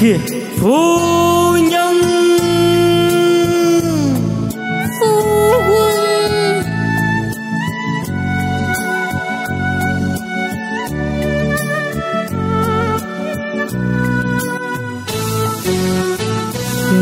kìa phu nhân. Phu quân.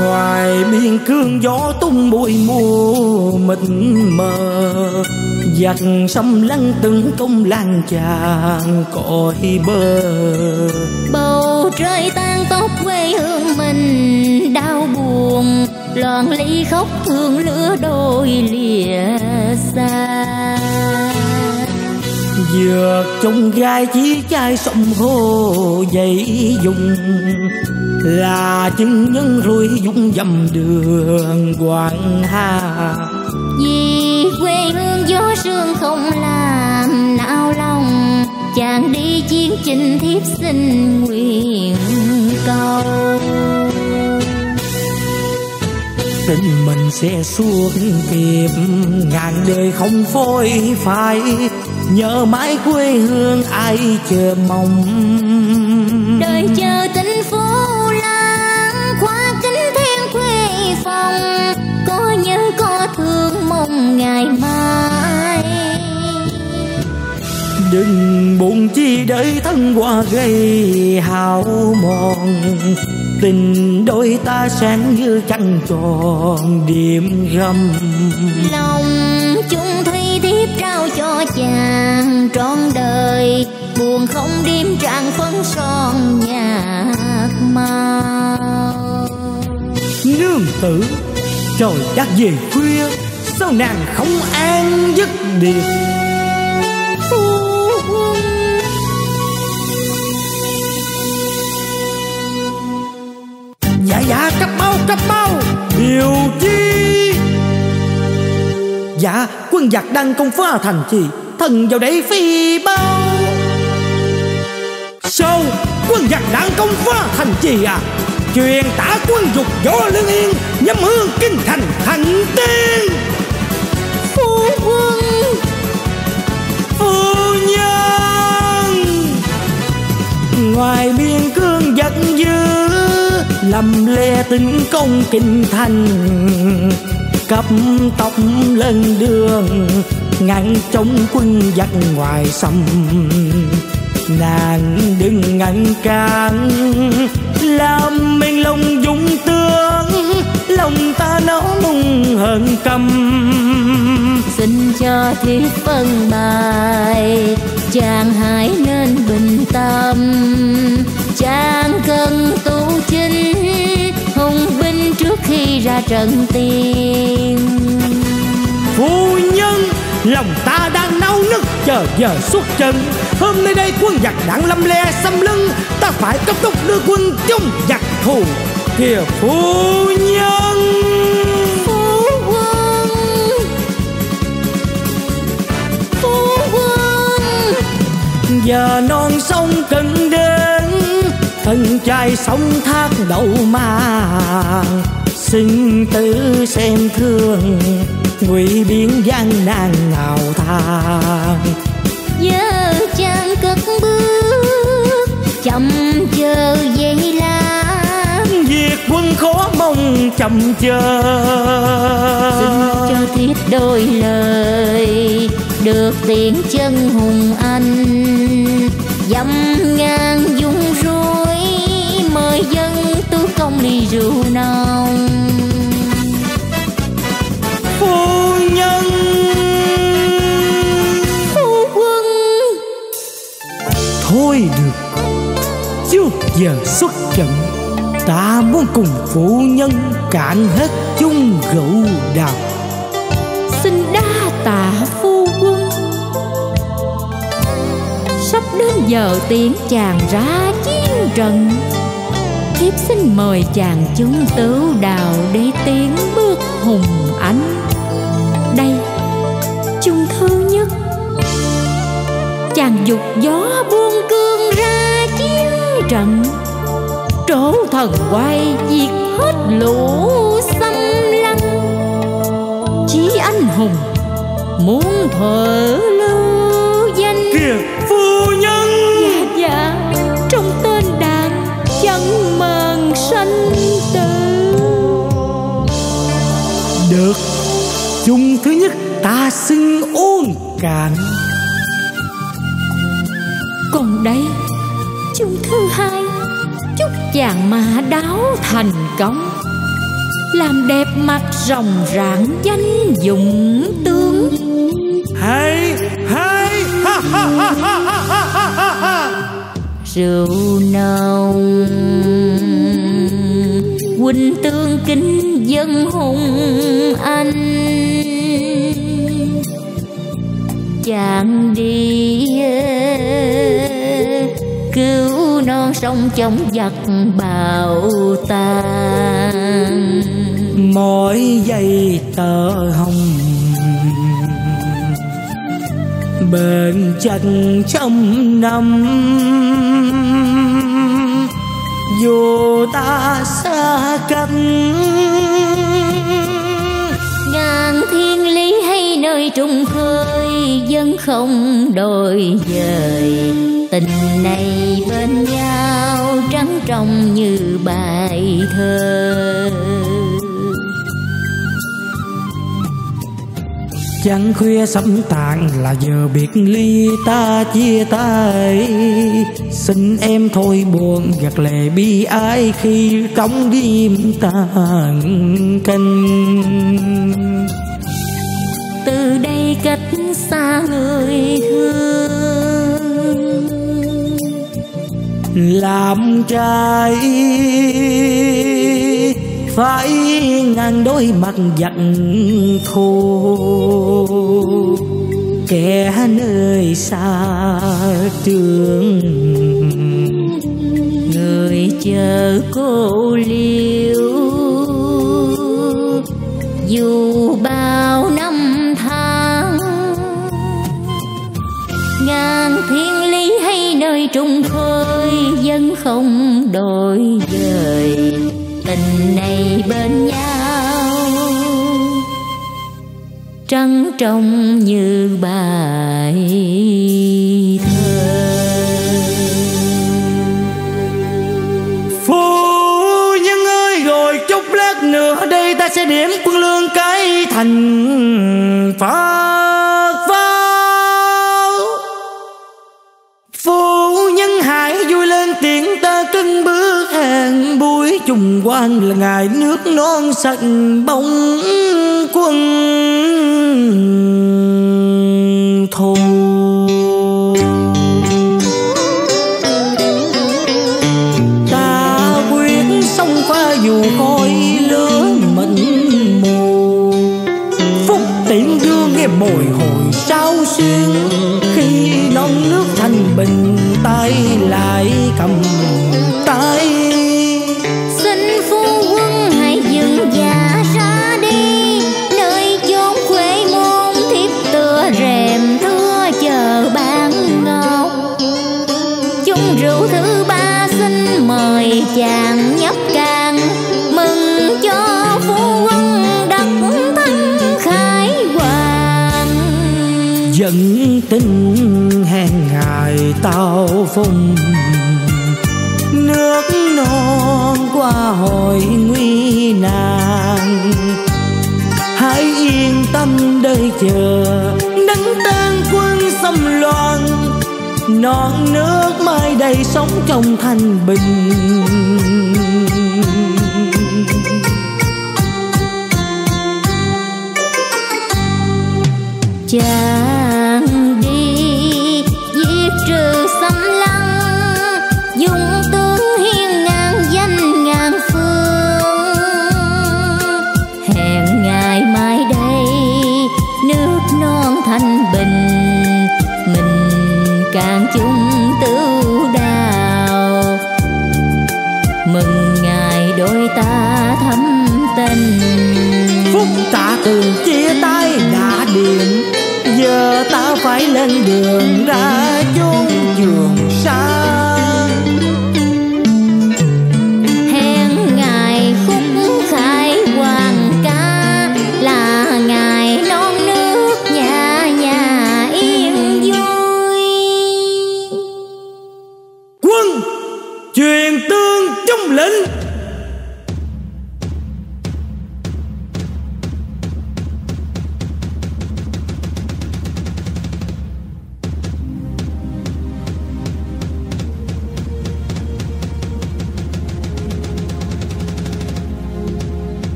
Ngoài biên cương gió tung bụi mù mịt mờ giặc xâm lăng từng công lan tràn cõi bờ bầu trời tan tóc quê hương mình đau buồn loạn ly khóc thương lửa đôi lìa xa. Dược trong gai chí chai sông hồ dậy dùng Là chứng nhân rồi dũng dầm đường hoàng hà. Vì quê hương gió sương không lòng chàng đi chiến chinh thiếp xin nguyện cầu. Tình mình sẽ suốt kịp ngàn đời không phôi phai. Nhớ mãi quê hương ai chờ mong. Đời chờ tình phố lãng khóa kính thiên quê phòng. Có nhớ có thương mong ngày mai Đừng buồn chi đợi thân qua gây hao mòn. Tình đôi ta sáng như trăng tròn điểm râm lòng chung thủy thiếp trao cho chàng trọn đời. Buồn không đêm tràn phấn son nhạt màu. Nương tử Trời đã về khuya Sao nàng không an giấc điệp cấp mau cấp mau. Điều chi? Dạ quân giặc đang công phá thành trì. Thần vào đây phi bao. Sao? Quân giặc đang công phá thành trì à? Truyền tả quân dục võ lương yên, Nhâm hương kinh thành thành tiên. Phu quân, phu nhân. Ngoài biên cương giặc dữ lầm le tính công kinh thành cấp tóc lên đường, ngăn chống quân giặc ngoài xâm nàng đừng ngăn cản, làm mình lòng dũng tướng, lòng ta nó nung hơn cầm. Xin cho thiếp phân bài, chàng hãy nên bình tâm. Trận tiên Phu nhân Lòng ta đang náo nức chờ giờ xuất trận Hôm nay đây quân giặc đang lâm le xâm lưng Ta phải cấp tốc đưa quân chống giặc thù. Kìa phu nhân. Phu quân. Phu quân. Giờ non sông cần đến Thân trai sông thác đậu màng Sinh tử xem thương Ngụy biến gian nan nào thang. Giờ chàng cất bước chậm chờ vậy là Việc quân khó mong chậm chờ. Xin cho thiết đôi lời được tiễn chân hùng anh. Dăm ngàn dung rối ly rượu nồng phu nhân. Phu quân. Thôi được. Trước giờ xuất trận Ta muốn cùng phụ nhân cạn hết chung rượu đào. Xin đa tạ phu quân. Sắp đến giờ tiễn chàng ra chiến trận thiếp xin mời chàng chúng tứ đào để tiến bước hùng ánh. Đây, chung thứ nhất. Chàng dục gió buông cương ra chiến trận. Trổ thần quay diệt hết lũ xâm lăng. Chí anh hùng, muốn thở lưu danh. Kiệt phu chung thứ nhất ta xưng ôn cạn. Còn đây chung thứ hai chúc chàng mà đáo thành công. Làm đẹp mặt rồng rạng danh dụng tướng. Hay hay ha ha ha ha ha ha ha rượu nồng. Huynh tương kính dân hùng anh chàng đi cứu non sông chống giặc bào tàn. Mỗi giây tờ hồng, bền chặt trăm năm. Dù ta xa cách nơi trùng khơi vẫn không đổi dời tình này bên nhau trắng trong như bài thơ. Chẳng khuya sắp tàn là giờ biệt ly ta chia tay. Xin em thôi buồn gạt lệ bi ai khi cống đêm tàn canh từ đây cách xa người thương. Làm trai phải ngàn đôi mặt giận thù. Kẻ nơi xa trường người chờ cô liêu. Dù bao ngàn thiên lý hay nơi trùng khơi dân không đổi dời tình này bên nhau trắng trong như bài thơ. Phu nhân ơi, rồi chút lát nữa đây ta sẽ điểm quân lương cái thành phá. Buổi trùng quan là ngài nước non sạch bóng quân thù ta quyết sông pha dù khói lửa mịn mù. Phúc tiễn đưa nghe bồi hồi tính hẹn ngày tao phùng nước non qua hồi nguy nan. Hãy yên tâm đợi chờ, nắng tan quân xâm loan non nước mai đây sống trong thanh bình. Chàng đôi ta thắm tình. Phúc tạ từ chia tay đã điện giờ ta phải lên đường ra chốn trường sa. Hẹn ngày khúc khai hoàng ca là ngày non nước nhà nhà yên vui. Quân truyền tương trung lĩnh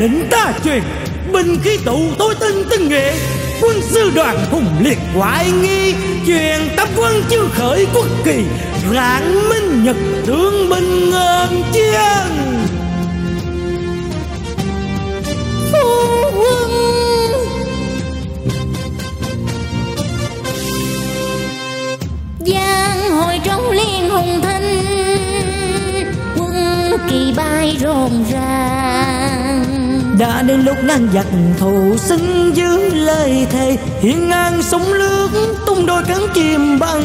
lĩnh ta truyền. Binh khí tụ tối tinh tinh nghệ. Quân sư đoàn hùng liệt ngoại nghi. Truyền tập quân chưa khởi quốc kỳ. Rạng minh nhật tướng binh ngân chiến. Phu quân. Giang hồi trong liên hùng thanh quân kỳ bay rộn ràng đã đến lúc ngang giặc thù xứng giữ lời thề, hiên ngang sống nước tung đôi cánh chim băng.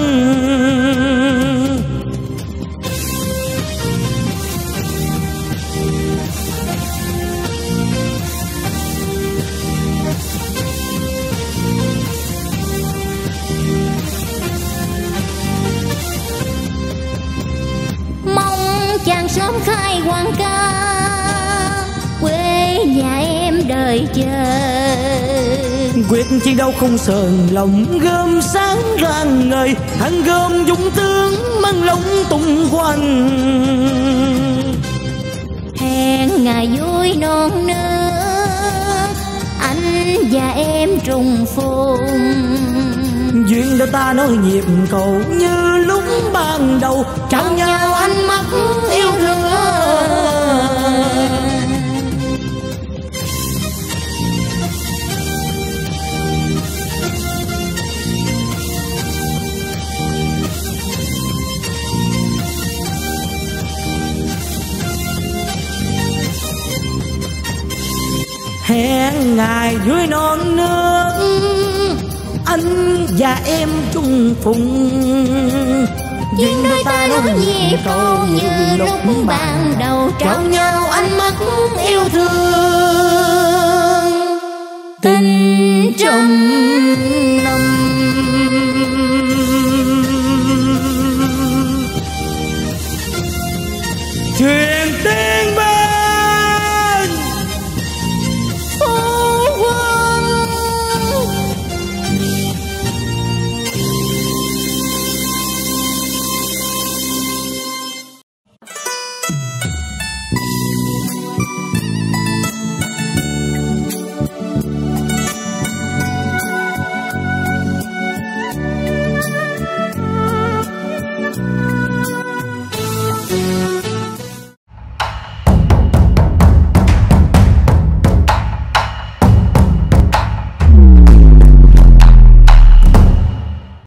Mong chàng sớm khai hoàng ca đợi chờ quyết chiến đấu không sờn lòng gươm sáng rạng ngời thằng gươm dũng tướng mang lông tung quanh hẹn ngày vui non nước anh và em trùng phùng. Duyên đôi ta nói nhịp cầu như lúc ban đầu trao nhau ánh mắt yêu thương ngày dưới non nước anh và em chung phùng duyên đôi ta nói nhịp cầu như lúc ban đầu trao nhau ánh mắt yêu thương. tình trong năm